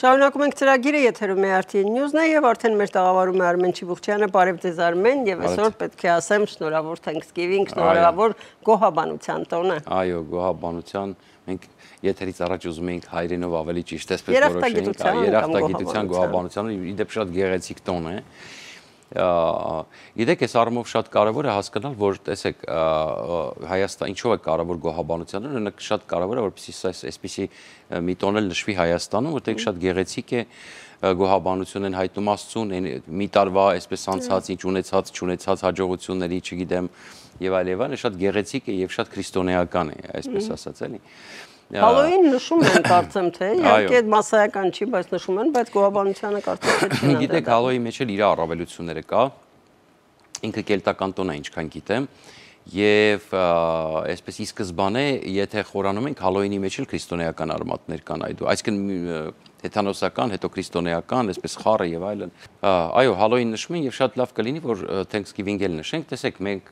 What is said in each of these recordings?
Շարունակում ենք ծրագիրը եթերում է RTN News-ն է եւ արդեն մեր տաղավարում է Արմեն Չիբուխչյանը, բարև ձեզ Արմեն եւ այսօր պետք է ասեմ շնորհավոր Thanksgiving, շնորհավոր գոհաբանության տոնը։ Այո, գոհաբանության մենք եթերից առաջ ուզում էինք հայրենով ավելի ճիշտ էսպես որոշենք, երախտագիտության գոհաբանության, իդեպ շատ գեղեցիկ տոն է։ Գիտեք, այս առումով շատ կարևոր է հասկանալ, որ տեսեք, Հայաստան ինչով է կարևոր գոհաբանությունը, օրինակ շատ կարևոր է, որպեսզի այսպիսի մի տոն էլ նշվի Հայաստանում, որտեղ շատ գեղեցիկ է գոհաբանություն են հայտնում Աստծուն, մի տարվա այսպես անցած, ինչ ունեցած, չունեցած հաջողությունների, չգիտեմ, եւ այլ եւ այլ, շատ գեղեցիկ է եւ շատ քրիստոնեական է, այսպես ասած, էլի։ Հալոին նշում են կարծեմ թե, իհարկե այդ massայական չի, բայց նշում են, բայց գոհաբանությունը կարծեմ թե չեն անդրադառնում։ Գիտեք, հալոյի մեջ էլ իր առավելությունները կա։ Ինքը կելտական տոն է, ինչքան գիտեմ եւ այսպես ի սկզբանե եթե խորանում ենք հալոյինի մեջ էլ քրիստոնեական արմատներ կան այդու այսինքն հեթանոսական, հետո քրիստոնեական, այսպես խառը եւ այլն։ Այո, հալոին նշում են եւ շատ լավ կլինի, որ Thanksgiving էլ նշենք։ Տեսեք, մենք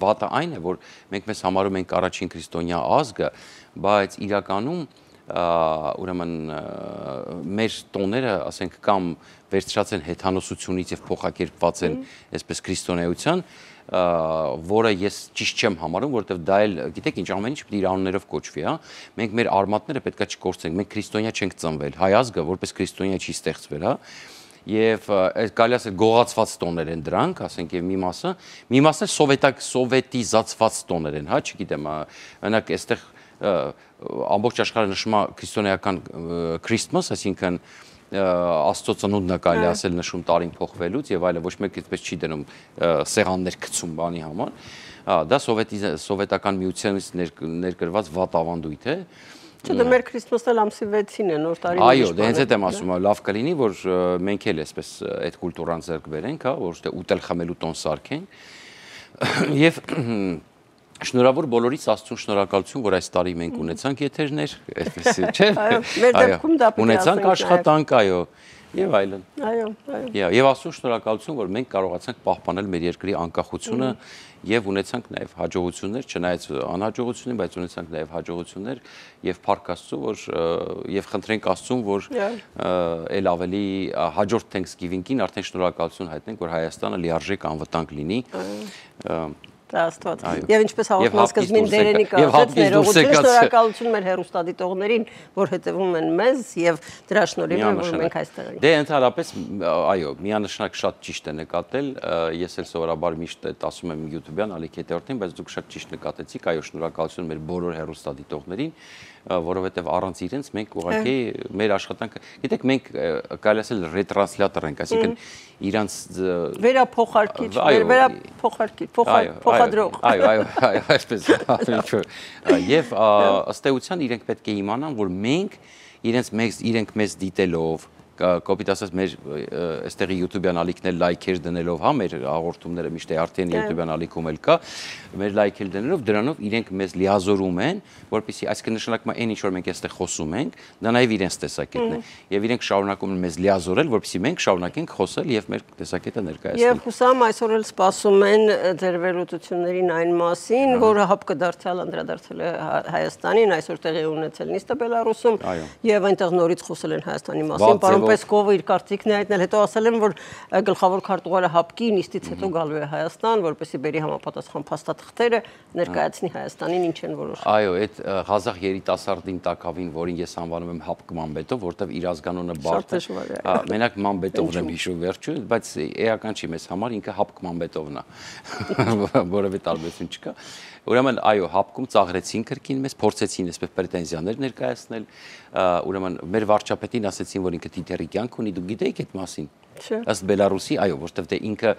վատը այն է, որ մենք մեզ համարում ենք առաջին քրիստոնյա ազգը, բայց իրականում ուրեմն մեր տոները, ասենք, կամ վերցրած են հեթանոսությունից եւ փոխակերպված են այսպես քրիստոնեության, որը ես ճիշտ չեմ համարում, որովհետև դա էլ, գիտեք, ինչ ամեն ինչ պետք է իր անուններով կոչվի, հա։ Մենք մեր արմատները պետքա չկորցնենք։ Մենք քրիստոնյա չենք ծնվել։ Հայ ազգը որպես քրիստոնյա չի ստեղծվել, հա եւ կարելի ասել գողացված տոներ են դրանք, ասենք եւ մի մասը, մի մասը սովետակ սովետիզացված տոներ են, հա, չգիտեմ, օրինակ այստեղ ամբողջ աշխարհը նշում է քրիստոնեական Christmas, այսինքն Աստծո ծնունդն է կարելի ասել նշում տարին փոխվելուց եւ այլն ոչ մեկ այդպես չի դնում սեղաններ գցում բանի համար։ Հա, դա սովետի սովետական միությունից ներկրված վատ ավանդույթ է։ Չէ, դա մեր Քրիստոսն էլ ամսի 6-ին է նոր տարի։ Այո, դե հենց այդ եմ ասում, լավ կլինի, որ մենք էլ այսպես այդ կուլտուրան ձեռք բերենք, հա, որ թե ուտել խմելու տոն սարքենք։ Եվ Շնորհավոր բոլորից Աստծուն շնորհակալություն, որ այս տարի մենք ունեցանք եթերներ, այսպես չէ։ Այո, մեր դեպքում դա պետք է ունեցանք աշխատանք, այո, եւ այլն։ Այո, այո։ Եվ Աստծուն շնորհակալություն, որ մենք կարողացանք պահպանել մեր երկրի անկախությունը եւ ունեցանք նաեւ հաջողություններ, չնայած անհաջողություններին, բայց ունեցանք նաեւ հաջողություններ եւ փառք Աստծո, որ եւ խնդրենք Աստծուն, որ ել ավելի հաջորդ Thanksgiving-ին արդեն շնորհակալություն հայտնենք, որ Հայաստանը լիարժեք անվտանգ լինի։ Դա աստված։ Եվ ինչպես հաղորդման սկզբին Դերենի կասեց, ներողություն, շնորհակալություն մեր հերոստադիտողներին, որ հետևում են մեզ եւ դրա շնորհիվ որ մենք այստեղ ենք։ Դե ընդհանրապես այո, միանշանակ շատ ճիշտ է նկատել։ Ես էլ սովորաբար միշտ այդ ասում եմ YouTube-յան ալիք հետեւորդին, բայց դուք շատ ճիշտ նկատեցիք, այո, շնորհակալություն մեր բոլոր հերոստադիտողներին որովհետև առանց իրենց մենք ուղղակի մեր աշխատանքը, գիտեք, մենք կարելի ասել ռետրանսլյատոր ենք, այսինքն իրանց վերափոխարկիչ, վերափոխարկիչ, փոխադրող։ Այո, այո, այո, այսպես ինչու։ Եվ ըստ էության իրենք պետք է իմանան, որ մենք իրենց մեզ իրենք մեզ դիտելով կոպիտ ասած մեր այստեղի YouTube-յան ալիքներ լայքեր դնելով, հա, մեր հաղորդումները միշտ է արդեն YouTube-յան ալիքում էլ կա, մեր լայքեր դնելով դրանով իրենք մեզ լիազորում են, որպեսզի այսինքն նշանակում է այն ինչ որ մենք այստեղ խոսում ենք, դա նաև իրենց տեսակետն է, եւ իրենք շարունակում են մեզ լիազորել, որպեսզի մենք շարունակենք խոսել եւ մեր տեսակետը ներկայացնել։ Եվ հուսամ այսօր էլ սպասում են ձեր վերլուծություններին այն մասին, որը հապկը դարձյալ անդրադարձել է Հայաստանին, այսօր տեղի ունեցել նիստը Բելարուսում եւ այնտեղ նորից խոսել են Հայաստանի մասին, պարոն Պեսկովը իր կարծիքն է հայտնել, հետո ասել են, որ գլխավոր քարտուղարը հապկի նիստից հետո գալու է Հայաստան, որպեսզի բերի համապատասխան փաստաթղթերը ներկայացնի Հայաստանին ինչ են որոշում։ Այո, այդ Ղազախ երիտասարդին տակավին, որին ես անվանում եմ հապկ Մամբետով, որտեվ իր ազգանունը բարդ է։ Հա, մենակ Մամբետովն եմ հիշում վերջում, բայց էական չի մեզ համար, ինքը հապկ Մամբետովն է։ Որևէ տարբերություն չկա։ Ուրեմն այո, հապկում ծաղրեցին կրկին մեզ, փորձեցին այսպես պրետենզիաներ ներկայացնել, ուրեմն մեր վարչապետին ասեցին, որ ինքը թիթերի կյանք ունի, դուք գիտեիք այդ մասին։ Ըստ Բելարուսի, այո, որտեվ դե ինքը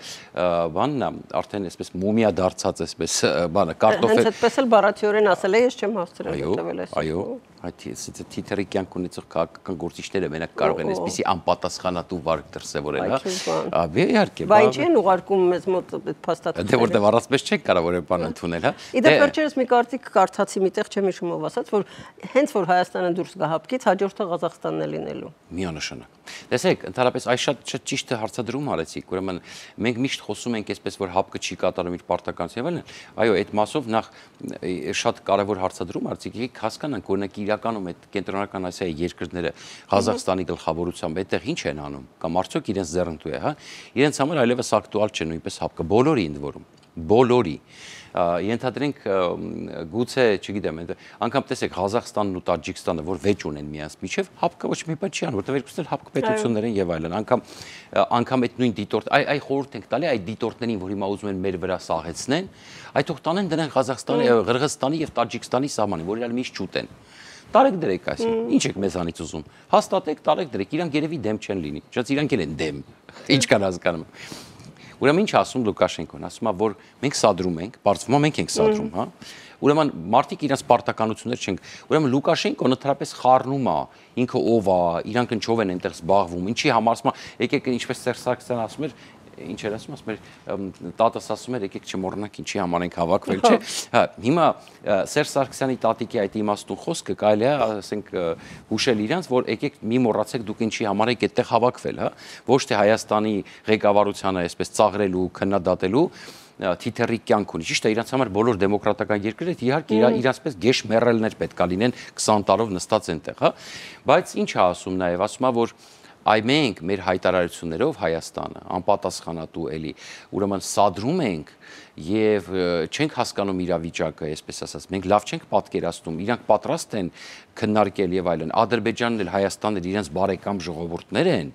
բանն է, արդեն այսպես մումիա դարձած այսպես բանը, կարտոֆել։ Հենց այդպես էլ բառացիորեն ասել է, ես չեմ հասցրել հետևել այս։ Այո, այդ թիթերի կյանք ունեցող քաղաքական գործիչները մենակ կարող են այսպիսի անպատասխանատու վարկ դրսևորել, հա։ Իհարկե, բա ինչ են ուղարկում մեզ մոտ այդ փաստաթղթերը։ Դե որտեվ առանցպես չեն կարող որևէ բան ընդունել, հա։ Իդեպ դե- վերջերս մի կարծիք կարդացի միտեղ չեմ հիշում ով ասաց, որ հենց որ Հայաստանը դուրս գա հապկից, հաջորդը Ղազախստանն է լինելու։ Միանշանակ։ Տեսեք, ընդհանրապես այս շատ շատ ճիշտ հարցադրում արեցիք։ Ուրեմն մենք միշտ խոսում ենք այսպես որ հապկը չի կատարում իր պարտականությունն, այո, այդ մասով նախ շատ կարևոր հարցադրում արեցիք։ Եկեք հասկանանք, օրինակ իրականում այդ կենտրոնական Ասիայի երկրները Ղազախստանի գլխավորությամբ այդտեղ ինչ են անում կամ արդյոք իրենց ձեռնտու է, հա։ Իրենց համար այլևս ակտուալ չէ նույնպես հապկը բոլորի ընդ որում բոլորի ենթադրենք գուցե, չգիտեմ, անգամ տեսեք Ղազախստանն ու Տաջիկստանը, որ վեճ ունեն միանց միջև, հապկը ոչ մի բան չի անում, որտեղ երկուսն էլ հապկ պետություններ են եւ այլն։ Անգամ անգամ այդ նույն դիտորդ, այ այ խորհուրդ ենք տալի այդ դիտորդներին, որ հիմա ուզում են մեր վրա սաղեցնեն, այ թող տանեն դրան Ղազախստանի, Ղրղստանի եւ Տաջիկստանի սահմանին, որ իրար միշտ չուտեն տարեք դրեք այս։ Ինչ եք մեզանից ուզում։ Հաստատեք, տարեք դրեք։ Իրանք երևի դեմ չեն լինի։ Շատ իրանք էլ են դեմ։ Ինչ կան հասկանում։ Ուրեմն ինչ ասում Լուկաշենկոն, ասում է, որ մենք սադրում ենք, բարձվում մենք ենք սադրում, հա։ Ուրեմն մարդիկ իրենց պարտականություններ չեն։ Ուրեմն Լուկաշենկոն ընդհանրապես խառնում է, ինքը ով է, իրանք ինչով են այնտեղ զբաղվում, ինչի համար ասում է, եկեք ինչպես Սերժ Սարգսյանը ասում էր, ինչ էր ասում, ասում էր տատս ասում էր եկեք չմոռանանք ինչի համար ենք հավաքվել, չէ։ Հա, հիմա Սերժ Սարգսյանի տատիկի այդ իմաստուն խոսքը կարելի է, ասենք, հուշել իրանց, որ եկեք մի մոռացեք դուք ինչի համար եք այդտեղ հավաքվել, հա։ Ոչ թե Հայաստանի ղեկավարությանը այսպես ծաղրելու, քննադատելու, թիթերի կյանք ունի։ Ճիշտ է, իրանց համար բոլոր դեմոկրատական երկրները իհարկե իրա իրանցպես գեշ մեռելներ պետքա լինեն 20 տարով նստած այնտեղ, հա։ Բայց ինչ է ասում նաև, ասում է, որ այ մենք մեր հայտարարություններով Հայաստանը անպատասխանատու էլի ուրեմն սադրում ենք եւ չենք հասկանում իրավիճակը, այսպես ասած, մենք լավ չենք պատկերացնում, իրանք պատրաստ են քննարկել եւ այլն։ Ադրբեջանն էլ Հայաստանն էլ իրենց բարեկամ ժողովուրդներ են։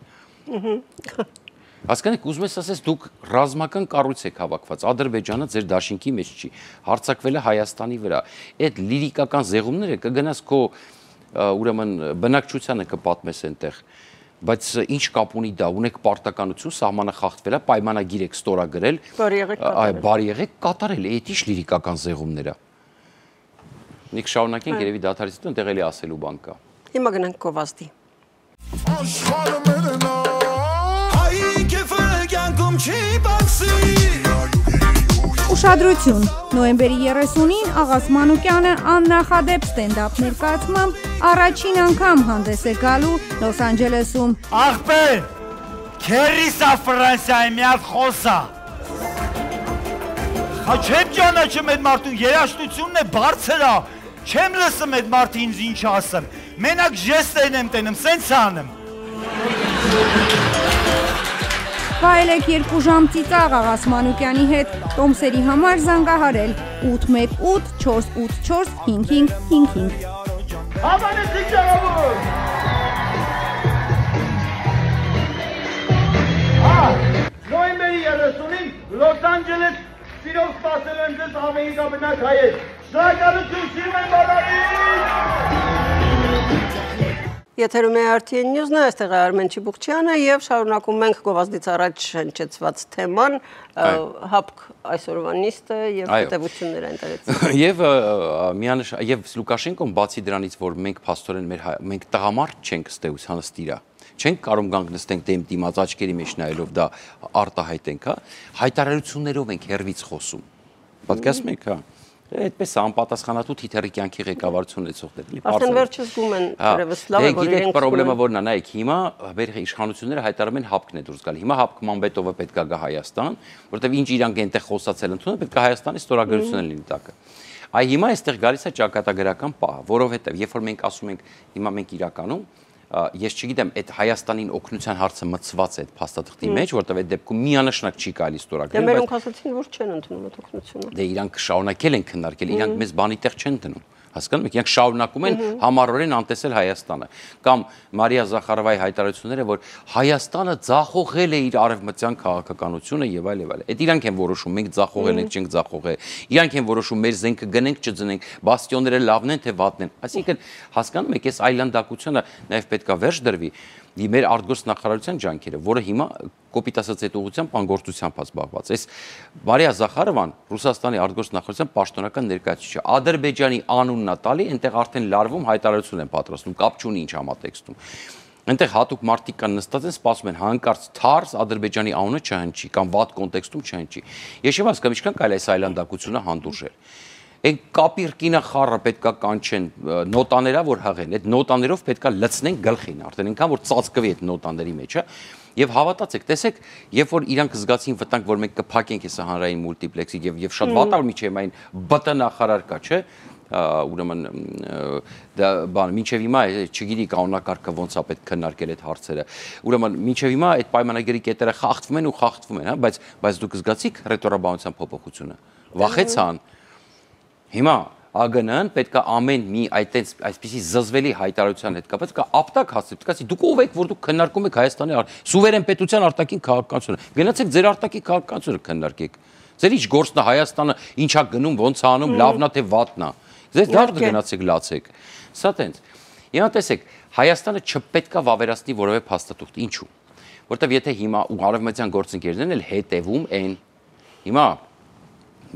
Հասկանեք, ուզում ես ասես դուք ռազմական կառույց եք հավաքված։ Ադրբեջանը ձեր դաշինքի մեջ չի։ Հարցակվել է Հայաստանի վրա։ Այդ լիրիկական զեղումները կգնաս քո ուրեմն բնակչությանը կպատմես այնտեղ բայց ինչ կապ ունի դա ունեք պարտականություն սահմանը խախտվել է պայմանագիր եք ստորագրել բարի եղեք այ բարի եղեք կատարել այդ ինչ լիրիկական զեղումներ է Նիկ շարունակենք երևի դաթարից հետո այնտեղ էլի ասելու բան կա Հիմա գնանք Կովազդի Աշխարհը մերն է Հայ կեֆը կյանքում չի բացի Ուշադրություն։ Նոյեմբերի 30-ին Աղաս Մանուկյանը աննախադեպ ստենդափ ներկայացմամբ առաջին անգամ հանդես է գալու Լոս Անջելեսում։ Ախպեր, քերիսա Ֆրանսիայի մի հատ խոսա։ Հա չեմ ճանաչում այդ մարդուն, երաշտությունն է բարձր է։ Չեմ լսում այդ մարդը ինձ ինչ ասեմ։ Մենակ ժեստերն եմ տենում, սենց անեմ։ Վայելեք երկու ժամ ծիծաղ Աղաս Մանուկյանի հետ Տոմսերի համար զանգահարել 818 484 5555 Հավանեցիք Հա, նոյեմբերի 30-ին Լոս Անջելես սիրով սպասել եմ ձեզ Ամերիկա բնակ հայեր։ Շնորհակալություն սիրում եմ բոլորին։ Եթերում է RTN News-ն, այստեղ է Արմեն Չիբուխչյանը եւ շարունակում ենք գովազդից առաջ հնչեցված թեման հապկ այսօրվա նիստը եւ հետեւությունները այնտեղից։ Եվ միանշ եւ Լուկաշենկոն բացի դրանից, որ մենք փաստորեն մեր մենք տղամարդ չենք ըստեյությանը ստիրա չենք կարող գանք նստենք դեմ դիմաց աչքերի մեջ նայելով դա արտահայտենք, հա, հայտարարություններով ենք հերվից խոսում։ Պատկերացնում եք, հա այդպես անպատասխանատու թիթերի կյանքի ղեկավարություն ունեցողներ էլի Արդեն վերջը զգում են երևս լավ է որ իրենք խնդրեմը որն է նայեք հիմա մեր իշխանությունները հայտարարում են հապկն է դուրս գալ հիմա հապկ Մամբետովը պետք է գա Հայաստան որովհետև ինչ իրանք այնտեղ խոսացել ընդունել պետք է Հայաստանի ստորագրությունն լինի տակը այ հիմա այստեղ գալիս է ճակատագրական պահ որովհետև երբ որ մենք ասում ենք հիմա մենք իրականում ես չգիտեմ, այդ Հայաստանին օգնության հարցը մցված է այդ փաստաթղթի մեջ, որտեղ այդ դեպքում միանշանակ չի կարելի ստորագրել։ Դե մերոնք ասացին, որ չեն ընդունում այդ օգնությունը։ Դե իրանք շարունակել են քննարկել, իրանք մեզ բանի տեղ չեն դնում հասկանում եք, իրանք շարունակում են համառորեն անտեսել Հայաստանը։ Կամ Մարիա Զախարովայի հայտարարությունները, որ Հայաստանը ձախողել է իր արևմտյան քաղաքականությունը եւ այլ եւ այլ։ Այդ իրանք են որոշում, մենք ձախողել ենք, չենք ձախողել։ Իրանք են որոշում մեր զենքը գնենք, չձնենք, բաստիոնները լավն են թե վատն են։ Այսինքն հասկանում եք, այս այլանդակությունը նաեւ պետքա վերջ դրվի մեր արտգործնախարարության ջանքերը, որը հիմա կոպիտ ասած այդ ուղղությամբ անգործությամբ է զբաղված։ Այս Մարիա Զախարովան Ռուսաստանի արտգործնախարարության պաշտոնական ներկայացուցիչ է։ Ադրբեջանի անունն է տալի, այնտեղ արդեն լարվում հայտարարություն են պատրաստում, կապ չունի ինչ համատեքստում։ Այնտեղ հատուկ մարդիկ կան նստած են, սպասում են հանկարծ թարս Ադրբեջանի անունը չհնչի կամ վատ կոնտեքստում չհնչի։ Ես չեմ հասկանում, ինչքան կարելի է այս այլանդակությունը հանդուրժել Այն կապիրկինը խառը պետքա կանչեն նոտաներա որ հղեն։ Այդ նոտաներով պետքա լցնեն գլխին, արդեն ինքան որ ծածկվի այդ նոտաների մեջը։ Եվ հավատացեք, տեսեք, երբ որ իրանք զգացին վտանգ, որ մենք կփակենք այս հանրային մուլտիպլեքսի եւ եւ շատ վատալ միջև այն ԲՏ նախարար կա, չէ՞ ուրեմն դա բան մինչև հիմա չգիտի կանոնակարգը ոնց է պետք քննարկել այդ հարցերը ուրեմն մինչև հիմա այդ պայմանագրի կետերը խախտվում են ու խախտվում են հա բայց բայց դուք զգացիք ռետորաբանության փոփոխությունը վախեցան հիմա ԱԳՆ-ն պետք է ամեն մի այտենց այսպիսի զզվելի հայտարարության հետ կապված կա ապտակ հասցի, պետք է դուք ով եք, որ դուք քննարկում եք Հայաստանի սուվերեն պետության արտաքին քաղաքականությունը։ Գնացեք ձեր արտաքին քաղաքականությունը քննարկեք։ Ձեր ինչ գործն է Հայաստանը, ինչա գնում, ոնց է անում, լավն է թե վատն է։ Ձեզ դարձ գնացեք լացեք։ Սա տենց։ Հիմա տեսեք, Հայաստանը չպետք է վավերացնի որևէ փաստաթուղթ։ Ինչու՞։ Որտեվ եթե հիմա ու արևմտյան գործընկերներն էլ հետևում են հիմա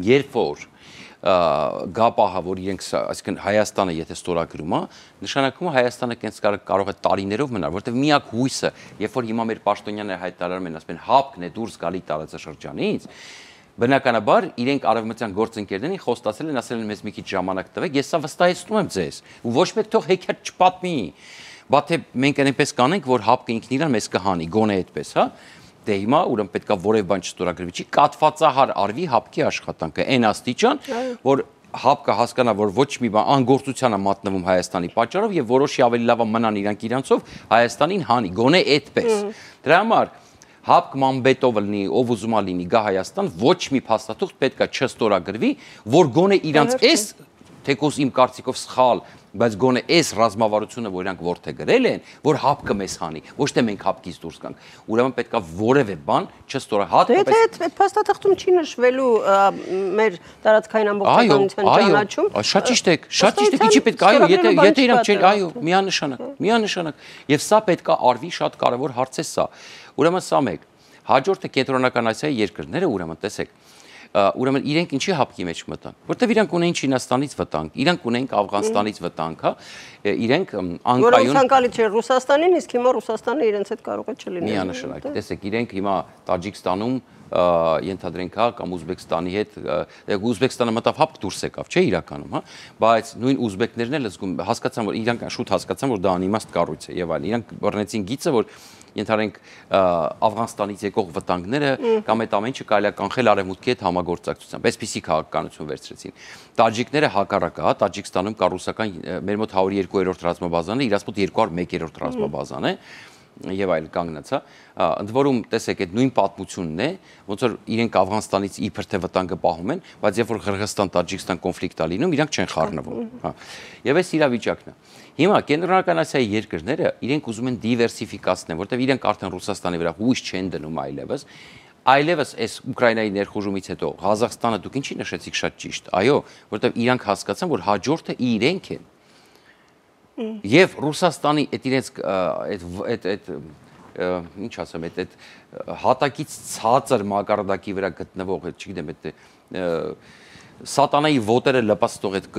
երբ որ գա պահա, որ իրենք, այսինքն Հայաստանը եթե ստորագրում է, նշանակում է Հայաստանը կենց կարող է տարիներով մնալ, որտեղ միակ հույսը, երբ որ հիմա մեր պաշտոնյաները հայտարարում են, ասում են հապկն է դուրս գալի տարածաշրջանից, բնականաբար իրենք արևմտյան գործընկերներին խոստացել են, ասել են մեզ մի քիչ ժամանակ տվեք, ես սա վստահեցնում եմ ձեզ, ու ոչ մեկ թող հեքիաթ չպատմի։ Բա թե մենք այնպես կանենք, որ հապկը ինքն իրան մեզ կհանի, գոնե այդպես, հա։ Դե հիմա ուրեմն պետքա որևէ բան չստորագրվի, կատվածահար արվի հապկի աշխատանքը, այն աստիճան, որ հապկը հասկանա, որ ոչ մի բան անգործության է մատնվում Հայաստանի պատճառով եւ որոշի ավելի լավը մնան իրանք իրանցով Հայաստանին հանի, գոնե այդպես։ Դրա համար հապկ մամբետով լինի, ով ուզում է լինի գա Հայաստան, ոչ մի փաստաթուղթ պետքա չստորագրվի, որ գոնե իրանց այս թեկոս իմ կարծիքով սխալ, բայց գոնե այս ռազմավարությունը, որ իրանք որթե գրել են, որ հապկը մեզ հանի, ոչ թե մենք հապկից դուրս գանք։ Ուրեմն պետքա որևէ բան չստորա հատկապես Դե այդ փաստաթղթում չի նշվելու մեր տարածքային ամբողջականության ճանաչում։ Այո, շատ ճիշտ եք, շատ ճիշտ եք, ինչի պետք այո, եթե եթե իրանք չեն, այո, միանշանակ, միանշանակ։ Եվ սա պետքա արվի շատ կարևոր հարց է սա։ Ուրեմն սա մեկ։ Հաջորդը կենտրոնական Ասիայի երկրները, ուրեմն տեսեք, ուրեմն իրենք ինչի հապկի մեջ մտան որտեվ իրանք ունեին Չինաստանից վտանգ իրանք ունեին Աֆղանստանից վտանգ հա իրենք անկայուն որոնք ցանկալի չէ Ռուսաստանին իսկ հիմա Ռուսաստանը իրենց հետ կարող է չլինել միանշանակ տեսեք իրենք հիմա Տաջիկստանում ենթադրենք հա կամ Ուզբեկստանի հետ Ուզբեկստանը մտավ հապ դուրս եկավ չէ իրականում հա բայց նույն ուզբեկներն էլ զգում հասկացան որ իրանք շուտ հասկացան որ դա անիմաստ կառույց է եւ այլ իրանք բռնեցին գիծը որ ենթարենք Աֆղանստանից եկող վտանգները կամ այդ ամեն ինչը կարելի է կանխել արևմուտքի հետ համագործակցությամբ։ Այսպիսի քաղաքականություն վերցրեցին։ Տաջիկները հակառակը, հա, Տաջիկստանում կա ռուսական մեր մոտ 102-րդ ռազմաբազան է, իրաց մոտ 201-րդ ռազմաբազան է եւ այլ կանգնացա ընդ որում տեսեք այդ նույն պատմությունն է ոնց որ իրենք Աфghanստանից իբր թե վտանգը պահում են բայց երբ որ Ղրղստան Տաջիկստան կոնֆլիկտա լինում իրանք չեն խառնվում հա եւ այս իրավիճակն է հիմա կենտրոնական ասիայի երկրները իրենք ուզում են դիվերսիֆիկացնել որտեւ իրենք արդեն Ռուսաստանի վրա հույս չեն դնում այլևս այլևս այս Ուկրաինայի ներխուժումից հետո Ղազախստանը դուք ինչի նշեցիք շատ ճիշտ այո որտեվ իրանք հասկացան որ հաջորդը իրենք են Եվ Ռուսաստանի այդ իրենց այդ այդ այդ ինչ ասեմ, այդ այդ հատակից ցածր մակարդակի վրա գտնվող, չգիտեմ, այդ սատանայի ոտերը լպաստող այդ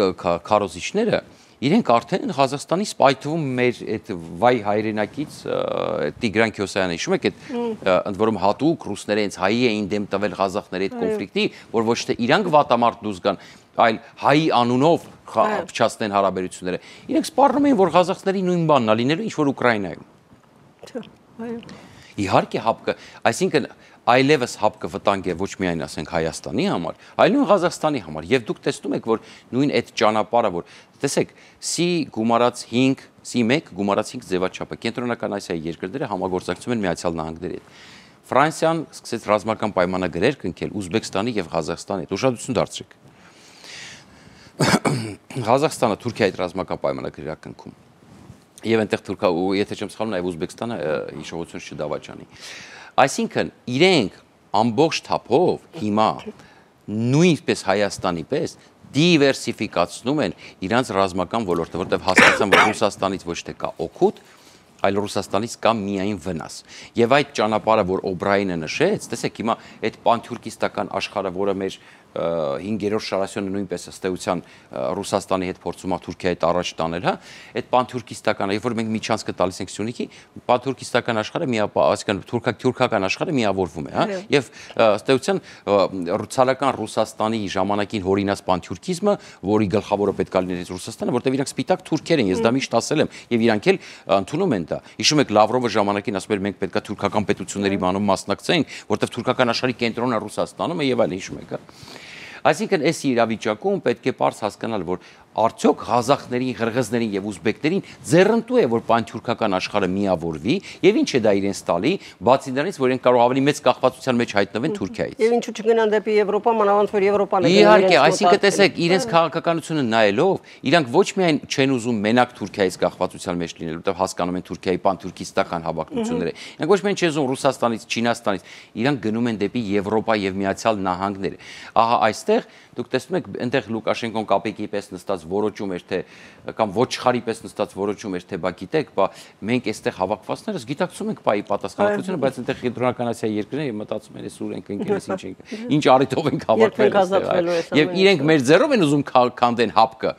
քարոզիչները իրենք արդեն Ղազախստանի սպայթվում մեր այդ վայ հայրենակից Տիգրան Քյոսյանը հիշում եք այդ ընդ որում հատուկ ռուսները հենց հայի էին դեմ տվել Ղազախների այդ կոնֆլիկտի, որ ոչ թե իրանք վատամարտ դուրս գան, այլ հայի անունով փչացնեն հարաբերությունները։ Իրենք սպառնում էին, որ Ղազախների նույն բանն է լինելու, ինչ որ Ուկրաինայում։ Այո։ Իհարկե հապկը, այսինքն այլևս հապկը վտանգ է ոչ միայն ասենք Հայաստանի համար, այլ նույն Ղազախստանի համար։ Եվ դուք տեսնում եք, որ նույն այդ ճանապարհը, որ տեսեք, սի գումարած 5, սի 1 գումարած 5 ձևաչափը կենտրոնական Ասիայի երկրները համագործակցում են Միացյալ Նահանգների հետ։ Ֆրանսիան սկսեց ռազմական պայմանագրեր կնքել Ուզբեկստանի եւ Ղազախստանի հետ։ Ուշադրություն դարձրեք։ Ղազախստանը Թուրքիայի հետ ռազմական պայմանագրեր է կնքում։ Եվ այնտեղ Թուրքա ու եթե չեմ սխալվում, նաև Ուզբեկստանը հիշողություն չդավաճանի։ Այսինքն իրենք ամբողջ թափով հիմա նույնպես Հայաստանի պես դիվերսիֆիկացնում են իրանց ռազմական ոլորտը, որտեղ հասկացան, որ Ռուսաստանից ոչ թե կա օգուտ, այլ Ռուսաստանից կա միայն վնաս։ Եվ այդ ճանապարհը, որ Օբրայինը նշեց, տեսեք հիմա այդ պանթյուրքիստական աշխարհը, որը մեր 5-րդ շարասյոնը նույնպես ըստ էության Ռուսաստանի հետ փորձում է Թուրքիայի հետ առաջ տանել, հա, այդ պանթուրքիստական, երբ որ մենք միջանցքը տալիս ենք Սյունիքի, պանթուրքիստական աշխարհը միա, այսինքն թուրքակ թուրքական աշխարհը միավորվում է, հա, եւ ըստ էության ցալական Ռուսաստանի ժամանակին հորինած պանթուրքիզմը, որի գլխավորը պետք է լիներ Ռուսաստանը, որտեղ իրանք սպիտակ թուրքեր են, ես դա միշտ ասել եմ, եւ իրանք էլ ընդունում են դա։ Հիշում եք Լավրովը ժամանակին ասում էր մենք պետքա թուրքական պետությունների բանում մասնակցենք, որտեղ թուրքական աշխարհի կենտրոնը Ռուսաստանում է եւ այլն, հիշում եք, հա։ Այսինքն այս իրավիճակում պետք է པարզ հասկանալ, որ արդյոք ղազախներին, ղրղզներին եւ ուզբեկներին ձեռնտու է որ պանթյուրքական աշխարհը միավորվի եւ ինչ է դա իրենց տալի, բացի դրանից, որ իրենք կարող ավելի մեծ կախվածության մեջ հայտնվեն Թուրքիայից։ Եվ ինչու չգնան դեպի Եվրոպա, մանավանդ որ Եվրոպան է։ Իհարկե, այսինքն տեսեք, իրենց քաղաքականությունը նայելով, իրանք ոչ միայն չեն ուզում մենակ Թուրքիայից կախվածության մեջ լինել, որտեղ հասկանում են Թուրքիայի պանթուրքիստական հավակնությունները։ Իրանք ոչ միայն չեն ուզում Ռուսաստանից, Չինաստանից, իրանք գնում են դեպի Եվրոպա եւ Միացյալ Նահանգներ։ Ահա այստեղ դուք տեսնում եք, այնտեղ Լուկաշենկոն կապեկի պես նստած որոճում էր թե կամ ոչխարի պես նստած որոճում էր թե բա գիտեք, բա մենք այստեղ հավաքվածներս գիտակցում ենք բայի պատասխանատվությունը, բայց այնտեղ կենտրոնական Ասիայի երկրները եւ մտածում են, սուր ենք ընկերես ինչ ենք, ինչ արիտով ենք հավաքվել եւ իրենք մեր ձեռով են ուզում քանդեն հապկը։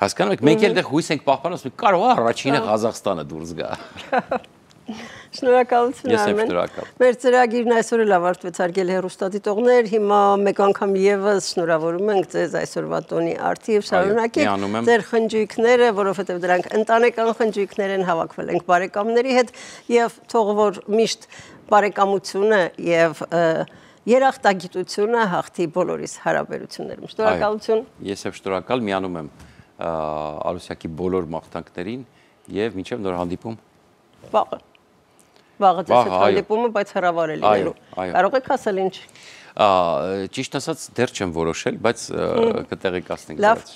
Հասկանում եք, մենք էլ դեռ հույս ենք պահպանում, կարող է առաջինը Ղազախստանը դուրս գա։ Շնորհակալություն Ես եմ Արմեն։ շնորհակալ։ Մեր ծրագիրն այսօր էլ ավարտվեց արգել հերոստատիտողներ։ Հիմա մեկ անգամ եւս շնորհավորում ենք ձեզ այսօրվա տոնի արդիվ շարունակեք միանում եմ։ ձեր խնջույքները, որովհետեւ դրանք ընտանեկան խնջույքներ են հավաքվել ենք բարեկամների հետ եւ թող որ միշտ բարեկամությունը եւ երախտագիտությունը հաղթի բոլորիս հարաբերություններում։ Շնորհակալություն։ Ես եմ շնորհակալ, միանում եմ Արուսյակի բոլոր մաղթանքներին եւ մինչեւ նոր հանդիպում։ Վաղը։ Վաղը ձեզ հետ հանդիպումը, բայց հրավար է լինելու։ Կարող եք ասել ինչ։ Ճիշտ ասած դեռ չեմ որոշել, բայց կտեղեկացնենք Լավ։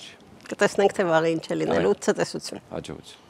Կտեսնենք թե վաղը ինչ է լինելու։ Ցտեսություն։ Հաջողություն։